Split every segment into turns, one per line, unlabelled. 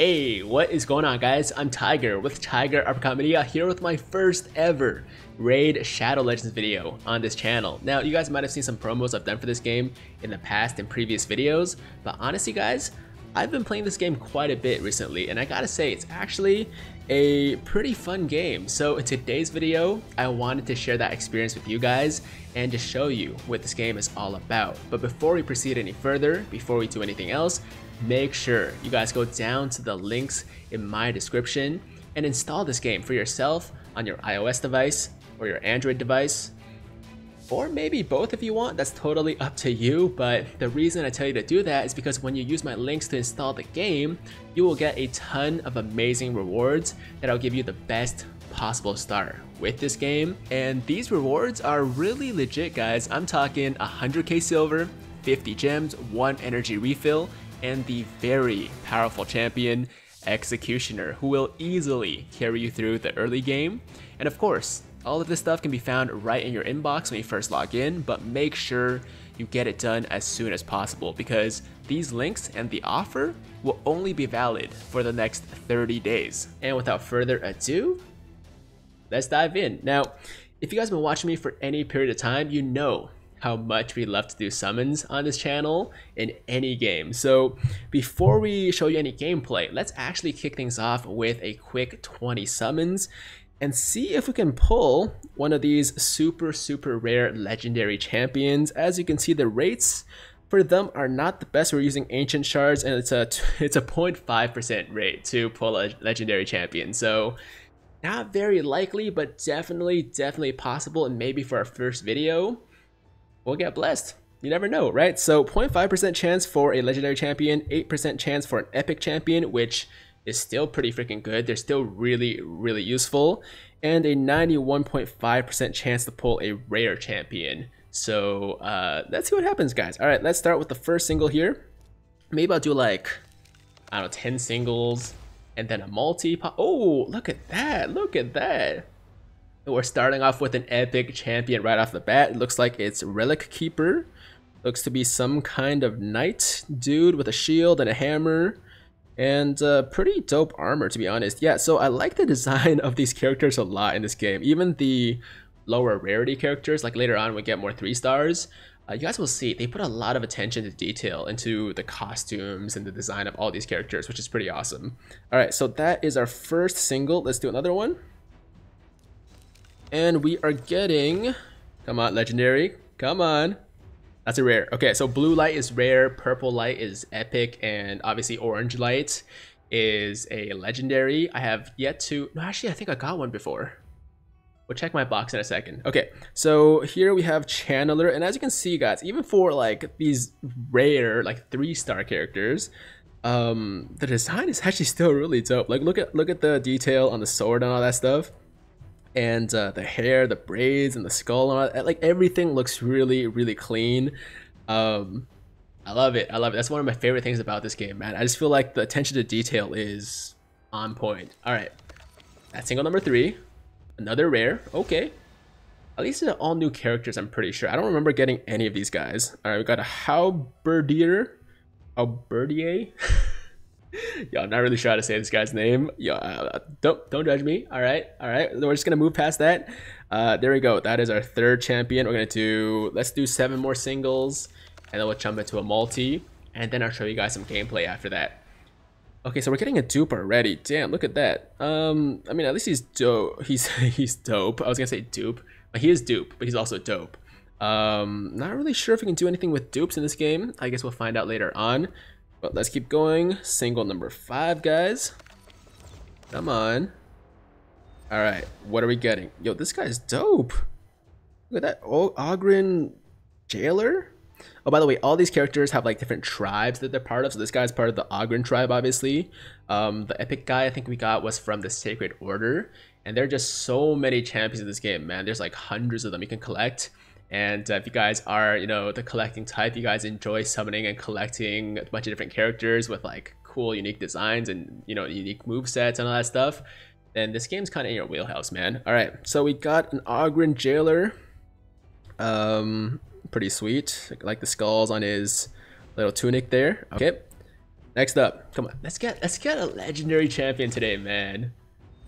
Hey, what is going on guys? I'm Tiger with Tiger Uppercut Media uh, here with my first ever Raid Shadow Legends video on this channel. Now, you guys might have seen some promos I've done for this game in the past and previous videos, but honestly guys, I've been playing this game quite a bit recently and I gotta say it's actually a pretty fun game. So in today's video, I wanted to share that experience with you guys and just show you what this game is all about. But before we proceed any further, before we do anything else, make sure you guys go down to the links in my description and install this game for yourself on your iOS device or your Android device or maybe both if you want, that's totally up to you, but the reason I tell you to do that is because when you use my links to install the game, you will get a ton of amazing rewards that'll give you the best possible start with this game. And these rewards are really legit guys, I'm talking 100k silver, 50 gems, 1 energy refill, and the very powerful champion, Executioner, who will easily carry you through the early game. And of course, all of this stuff can be found right in your inbox when you first log in, but make sure you get it done as soon as possible because these links and the offer will only be valid for the next 30 days. And without further ado, let's dive in. Now, if you guys have been watching me for any period of time, you know how much we love to do summons on this channel in any game. So before we show you any gameplay, let's actually kick things off with a quick 20 summons and see if we can pull one of these super, super rare legendary champions. As you can see, the rates for them are not the best. We're using ancient shards and it's a it's a 0.5% rate to pull a legendary champion. So not very likely, but definitely, definitely possible. And maybe for our first video, we'll get blessed. You never know, right? So 0.5% chance for a legendary champion, 8% chance for an epic champion, which is still pretty freaking good. They're still really, really useful. And a 91.5% chance to pull a rare champion. So uh, let's see what happens, guys. All right, let's start with the first single here. Maybe I'll do like, I don't know, 10 singles and then a multi. Oh, look at that. Look at that. We're starting off with an epic champion right off the bat. It looks like it's Relic Keeper. Looks to be some kind of knight dude with a shield and a hammer. And uh, pretty dope armor, to be honest. Yeah, so I like the design of these characters a lot in this game. Even the lower rarity characters, like later on we get more 3 stars, uh, you guys will see they put a lot of attention to detail into the costumes and the design of all these characters, which is pretty awesome. Alright, so that is our first single. Let's do another one. And we are getting... Come on, legendary. Come on. That's a rare. Okay, so blue light is rare, purple light is epic, and obviously orange light is a legendary. I have yet to... No, actually, I think I got one before. We'll check my box in a second. Okay, so here we have Channeler, and as you can see, guys, even for like these rare, like three-star characters, um, the design is actually still really dope. Like, look at look at the detail on the sword and all that stuff and uh, the hair, the braids, and the skull, and all like everything looks really, really clean. Um, I love it. I love it. That's one of my favorite things about this game, man. I just feel like the attention to detail is on point. All right, that's single number three. Another rare. Okay. At least they're all new characters, I'm pretty sure. I don't remember getting any of these guys. All right, we got a Halberdier. Halberdier. Yo, I'm not really sure how to say this guy's name. Yo, uh, don't don't judge me. All right, all right. We're just gonna move past that. Uh, there we go. That is our third champion. We're gonna do. Let's do seven more singles, and then we'll jump into a multi, and then I'll show you guys some gameplay after that. Okay, so we're getting a dupe already. Damn, look at that. Um, I mean, at least he's dope. He's he's dope. I was gonna say dupe, but he is dupe, but he's also dope. Um, not really sure if we can do anything with dupes in this game. I guess we'll find out later on. But let's keep going. Single number five, guys. Come on. All right, what are we getting? Yo, this guy's dope. Look at that. Ogryn Jailer? Oh, by the way, all these characters have like different tribes that they're part of. So this guy's part of the Ogryn tribe, obviously. Um, the epic guy I think we got was from the Sacred Order. And there are just so many champions in this game, man. There's like hundreds of them you can collect. And uh, if you guys are, you know, the collecting type, you guys enjoy summoning and collecting a bunch of different characters with like cool, unique designs and, you know, unique move sets and all that stuff, then this game's kind of in your wheelhouse, man. All right, so we got an Ogryn Jailer. Um, pretty sweet. like the skulls on his little tunic there. Okay. Next up, come on, let's get let's get a legendary champion today, man.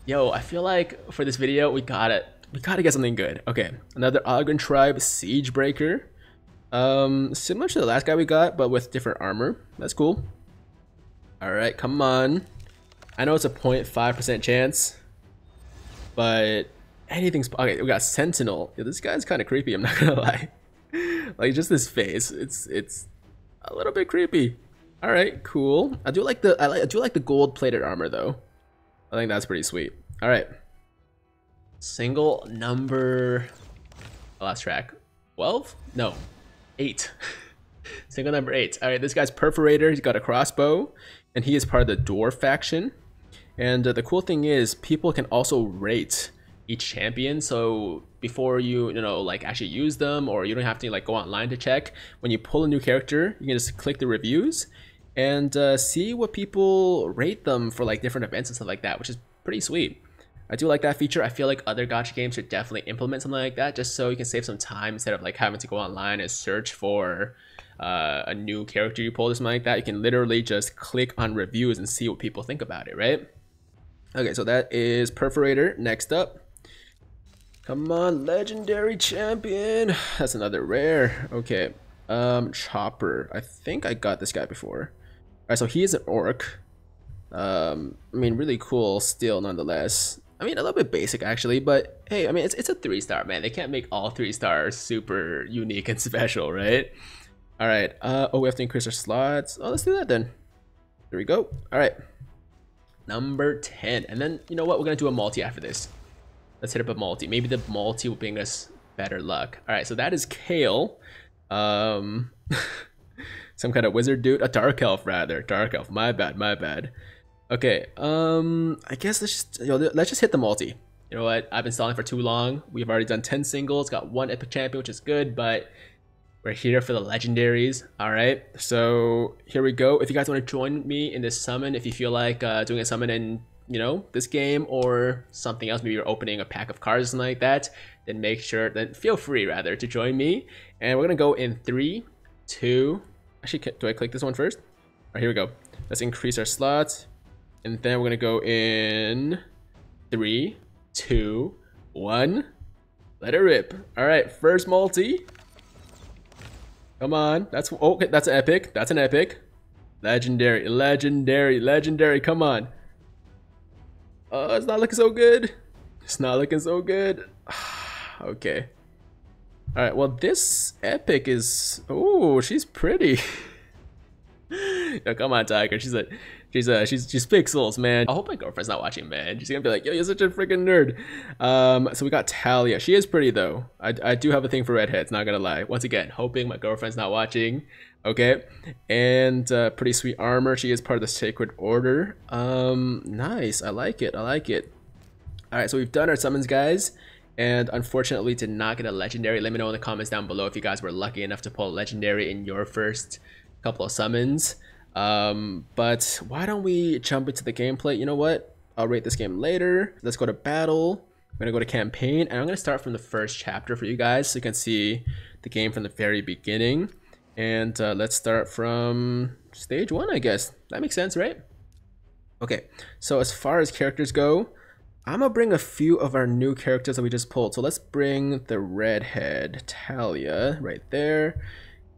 Yo, I feel like for this video we gotta we gotta get something good. Okay, another Ogryn Tribe Siegebreaker. Um, similar to the last guy we got, but with different armor. That's cool. All right, come on. I know it's a 0.5% chance, but anything's okay. We got Sentinel. Yeah, this guy's kind of creepy. I'm not gonna lie. like just this face, it's it's a little bit creepy. All right, cool. I do like the I, like, I do like the gold plated armor though. I think that's pretty sweet. All right. Single number last track. 12? No. 8. Single number 8. All right, this guy's perforator. He's got a crossbow and he is part of the dwarf faction. And uh, the cool thing is people can also rate each champion. So before you, you know, like actually use them or you don't have to like go online to check, when you pull a new character, you can just click the reviews and uh, see what people rate them for like different events and stuff like that, which is pretty sweet. I do like that feature. I feel like other gacha games should definitely implement something like that just so you can save some time instead of like having to go online and search for uh, a new character you pull or something like that. You can literally just click on reviews and see what people think about it, right? Okay, so that is Perforator. Next up, Come on, legendary champion. That's another rare. Okay. Um, Chopper. I think I got this guy before. Alright, so he is an orc. Um, I mean, really cool still nonetheless. I mean, a little bit basic actually, but hey, I mean, it's, it's a three star, man. They can't make all three stars super unique and special, right? Alright, uh, oh, we have to increase our slots. Oh, let's do that then. There we go. Alright. Number 10. And then, you know what? We're going to do a multi after this. Let's hit up a multi. Maybe the multi will bring us better luck. All right, so that is Kael. Um, some kind of wizard dude, a dark elf rather. Dark elf. My bad. My bad. Okay. Um, I guess let's just you know, let's just hit the multi. You know what? I've been stalling for too long. We've already done 10 singles, got one epic champion, which is good, but we're here for the legendaries. All right. So here we go. If you guys want to join me in this summon, if you feel like uh, doing a summon in you know, this game or something else, maybe you're opening a pack of cards or something like that, then make sure, then feel free rather to join me. And we're gonna go in three, two, actually, do I click this one first? All right, here we go. Let's increase our slots. And then we're gonna go in three, two, one. Let it rip. All right, first multi. Come on, that's okay. That's an epic. That's an epic. Legendary, legendary, legendary. Come on. Uh, it's not looking so good. It's not looking so good. okay. All right. Well, this epic is. Oh, she's pretty. yo, come on, Tiger. She's a, she's a, she's she's pixels, man. I hope my girlfriend's not watching, man. She's gonna be like, yo, you're such a freaking nerd. Um, so we got Talia. She is pretty though. I I do have a thing for redheads. Not gonna lie. Once again, hoping my girlfriend's not watching. Okay, and uh, pretty sweet armor. She is part of the Sacred Order. Um, nice. I like it. I like it. All right, so we've done our summons, guys. And unfortunately, did not get a legendary. Let me know in the comments down below if you guys were lucky enough to pull a legendary in your first couple of summons. Um, but why don't we jump into the gameplay? You know what? I'll rate this game later. Let's go to battle. I'm gonna go to campaign, and I'm gonna start from the first chapter for you guys so you can see the game from the very beginning. And uh, let's start from stage one, I guess. That makes sense, right? Okay, so as far as characters go, I'm gonna bring a few of our new characters that we just pulled. So let's bring the redhead, Talia, right there.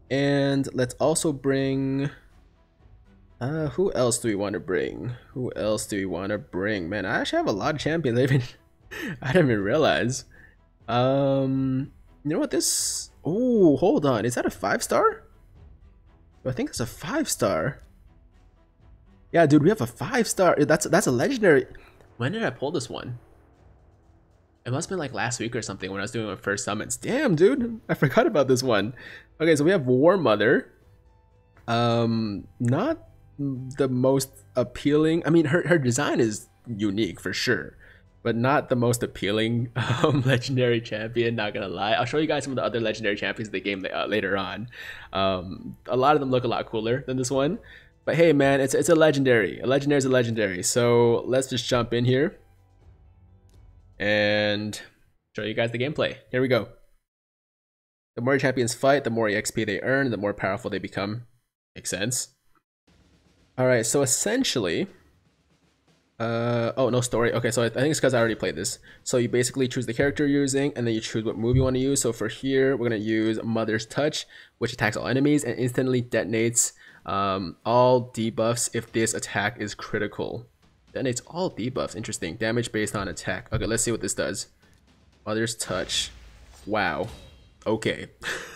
And let's also bring... Uh, who else do we want to bring? Who else do we want to bring? Man, I actually have a lot of champions. I, even, I didn't even realize. Um, you know what? This... Oh, hold on. Is that a five star? I think it's a five star. Yeah, dude, we have a five star. That's that's a legendary. When did I pull this one? It must have been like last week or something when I was doing my first summons. Damn, dude, I forgot about this one. Okay, so we have War Mother. Um, not the most appealing. I mean, her her design is unique for sure but not the most appealing um, legendary champion. Not gonna lie, I'll show you guys some of the other legendary champions of the game uh, later on. Um, a lot of them look a lot cooler than this one, but hey, man, it's it's a legendary. A legendary is a legendary. So let's just jump in here and show you guys the gameplay. Here we go. The more champions fight, the more EXP they earn, the more powerful they become. Makes sense. All right, so essentially, uh, oh, no story. Okay, so I, I think it's because I already played this. So you basically choose the character you're using, and then you choose what move you want to use. So for here, we're going to use Mother's Touch, which attacks all enemies and instantly detonates um, all debuffs if this attack is critical. Detonates all debuffs. Interesting. Damage based on attack. Okay, let's see what this does. Mother's Touch. Wow. Okay.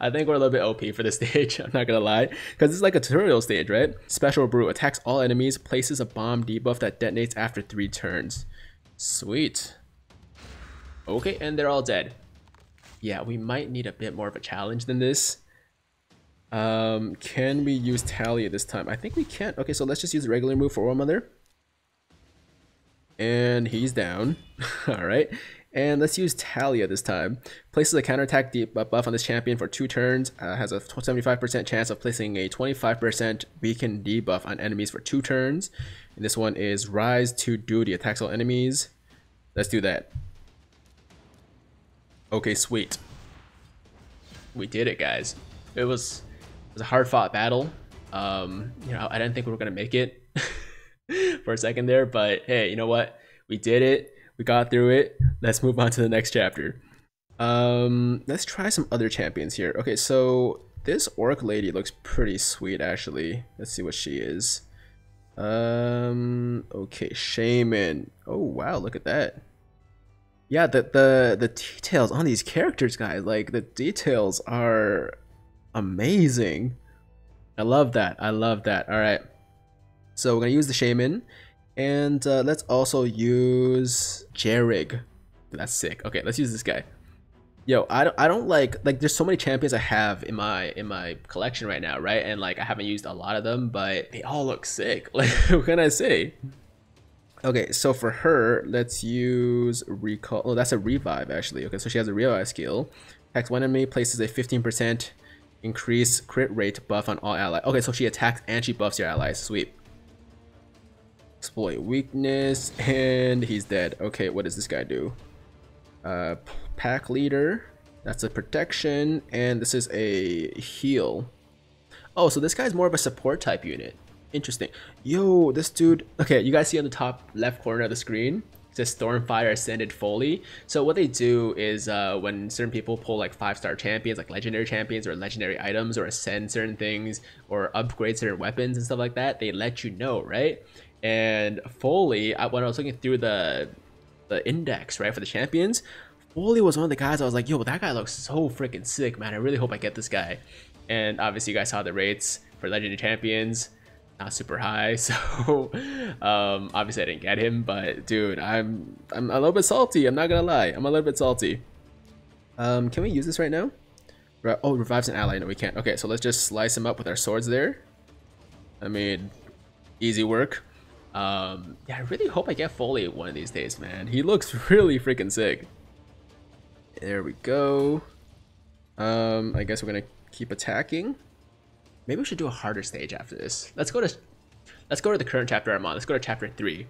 I think we're a little bit OP for this stage, I'm not gonna lie. Because it's like a tutorial stage, right? Special Brew attacks all enemies, places a bomb debuff that detonates after 3 turns. Sweet. Okay, and they're all dead. Yeah, we might need a bit more of a challenge than this. Um, can we use Talia this time? I think we can. Okay, so let's just use regular move for War Mother. And he's down. Alright. And let's use Talia this time. Places a counterattack buff on this champion for two turns. Uh, has a 75% chance of placing a 25% weaken debuff on enemies for two turns. And this one is Rise to Duty. Attacks all enemies. Let's do that. Okay, sweet. We did it, guys. It was, it was a hard fought battle. Um, you know, I didn't think we were gonna make it for a second there, but hey, you know what? We did it we got through it. Let's move on to the next chapter. Um, let's try some other champions here. Okay, so this orc lady looks pretty sweet, actually. Let's see what she is. Um, okay, shaman. Oh, wow, look at that. Yeah, the, the, the details on these characters, guys, like, the details are amazing. I love that. I love that. All right. So we're to use the shaman. And uh, let's also use Jareg. That's sick. Okay, let's use this guy. Yo, I don't, I don't like like. There's so many champions I have in my in my collection right now, right? And like I haven't used a lot of them, but they all look sick. Like, what can I say? Okay, so for her, let's use recall. Oh, that's a revive actually. Okay, so she has a revive skill. Attacks one enemy, places a 15% increase crit rate buff on all allies. Okay, so she attacks and she buffs your allies. Sweet. Exploit weakness, and he's dead. Okay, what does this guy do? Uh, pack leader, that's a protection, and this is a heal. Oh, so this guy's more of a support type unit. Interesting. Yo, this dude, okay, you guys see on the top left corner of the screen? It says Stormfire Ascended Foli. So what they do is uh, when certain people pull like five star champions, like legendary champions or legendary items or ascend certain things or upgrade certain weapons and stuff like that, they let you know, right? And Foli, when I was looking through the the index, right, for the champions, Foli was one of the guys I was like, yo, that guy looks so freaking sick, man. I really hope I get this guy. And obviously, you guys saw the rates for legendary champions, not super high. So um, obviously, I didn't get him. But dude, I'm I'm a little bit salty. I'm not gonna lie. I'm a little bit salty. Um, can we use this right now? oh, revives an ally. No, we can't. Okay, so let's just slice him up with our swords there. I mean, easy work. Um, yeah, I really hope I get Foli one of these days, man. He looks really freaking sick. There we go. Um, I guess we're gonna keep attacking. Maybe we should do a harder stage after this. Let's go to let's go to the current chapter I'm on. Let's go to chapter three.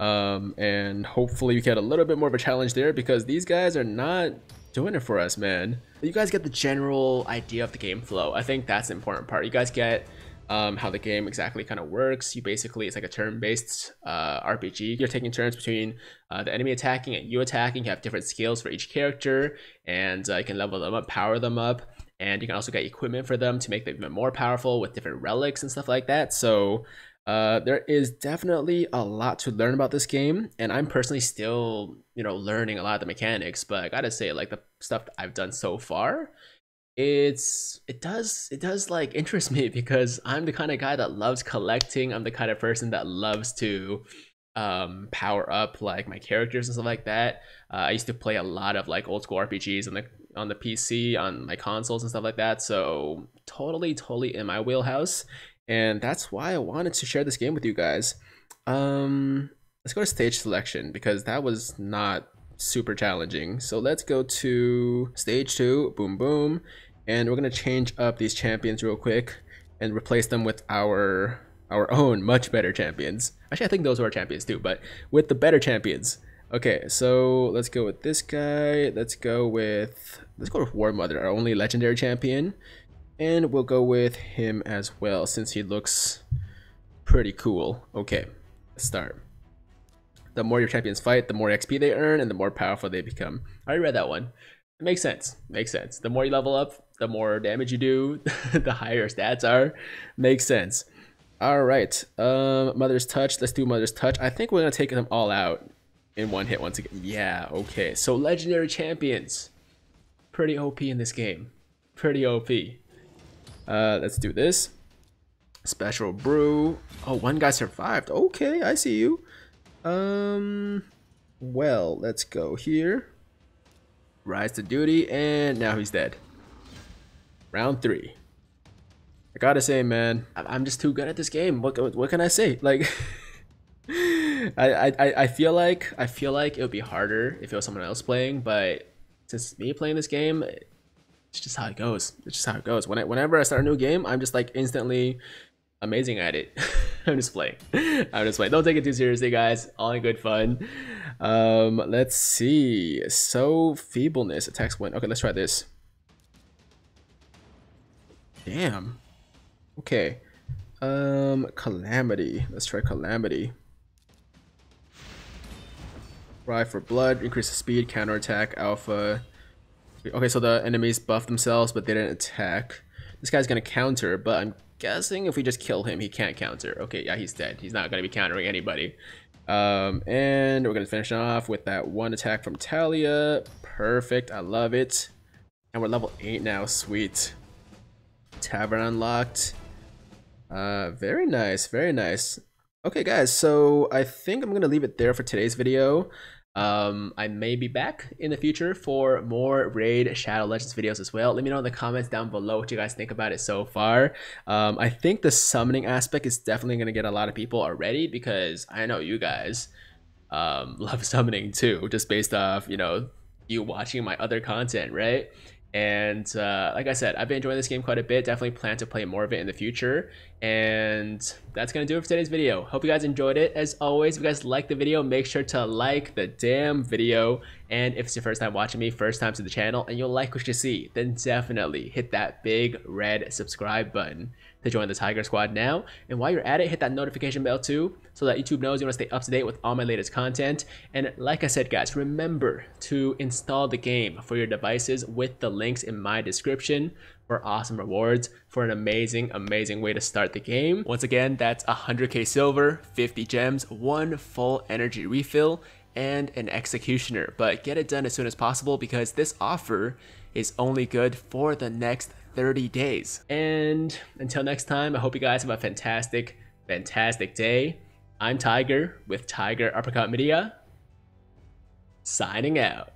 Um, and hopefully we get a little bit more of a challenge there because these guys are not doing it for us, man. You guys get the general idea of the game flow. I think that's the important part. You guys get um, how the game exactly kind of works. You basically, it's like a turn-based uh, RPG. You're taking turns between uh, the enemy attacking and you attacking. You have different skills for each character, and uh, you can level them up, power them up, and you can also get equipment for them to make them even more powerful with different relics and stuff like that. So uh, there is definitely a lot to learn about this game, and I'm personally still, you know, learning a lot of the mechanics. But I gotta say, like the stuff I've done so far it's it does it does like interest me because I'm the kind of guy that loves collecting. I'm the kind of person that loves to um power up like my characters and stuff like that. Uh, I used to play a lot of like old school RPGs on the on the PC on my consoles and stuff like that. So totally totally in my wheelhouse and that's why I wanted to share this game with you guys. Um let's go to stage selection because that was not super challenging. So let's go to stage two, boom, boom. And we're gonna change up these champions real quick and replace them with our our own much better champions. Actually, I think those are our champions too, but with the better champions. Okay, so let's go with this guy. Let's go with let's go with War Mother, our only legendary champion. And we'll go with him as well since he looks pretty cool. Okay, let's start. The more your champions fight, the more XP they earn and the more powerful they become. I already read that one. It makes sense. Makes sense. The more you level up, the more damage you do, the higher stats are. Makes sense. All right. Um, Mother's Touch. Let's do Mother's Touch. I think we're going to take them all out in one hit once again. Yeah, okay. So Legendary Champions. Pretty OP in this game. Pretty OP. Uh, let's do this. Special Brew. Oh, one guy survived. Okay, I see you. Um, well, let's go here. Rise to duty, and now he's dead. Round three. I gotta say, man, I'm just too good at this game. What what can I say? Like, I, I I feel like I feel like it would be harder if it was someone else playing, but since me playing this game, it's just how it goes. It's just how it goes. When I, whenever I start a new game, I'm just like instantly amazing at it. I'm just playing. I'm just playing. Don't take it too seriously, guys. All in good fun. Um, let's see. So feebleness attacks one. Okay, let's try this. Damn. Okay. Um, calamity. Let's try calamity. Cry for blood. Increase the speed. Counterattack. Alpha. Okay, so the enemies buff themselves, but they didn't attack. This guy's gonna counter, but I'm guessing if we just kill him, he can't counter. Okay, yeah, he's dead. He's not to be countering anybody. Um, and we're to finish off with that one attack from Talia. Perfect. I love it. And we're level 8 now. Sweet. Tavern unlocked. Uh, very nice. Very nice. Okay, guys. So I think I'm going to leave it there for today's video. Um, I may be back in the future for more Raid Shadow Legends videos as well. Let me know in the comments down below what you guys think about it so far. Um, I think the summoning aspect is definitely going to get a lot of people already because I know you guys um, love summoning too, just based off, you know, you watching my other content, right? And uh, like I said, I've been enjoying this game quite a bit. Definitely plan to play more of it in the future. And that's going to do it for today's video. Hope you guys enjoyed it. As always, if you guys liked the video, make sure to like the damn video. And if it's your first time watching me, first time to the channel, and you'll like what you see, then definitely hit that big red subscribe button to join the Tiger Squad now. And while you're at it, hit that notification bell too, so that YouTube knows you want to stay up to date with all my latest content. And like I said, guys, remember to install the game for your devices with the links in my description for awesome rewards for an amazing, amazing way to start the game. Once again, that's 100k silver, 50 gems, one full energy refill, and an executioner. But get it done as soon as possible because this offer is only good for the next 30 days. And until next time, I hope you guys have a fantastic, fantastic day. I'm Tiger with Tiger Uppercut Media, signing out.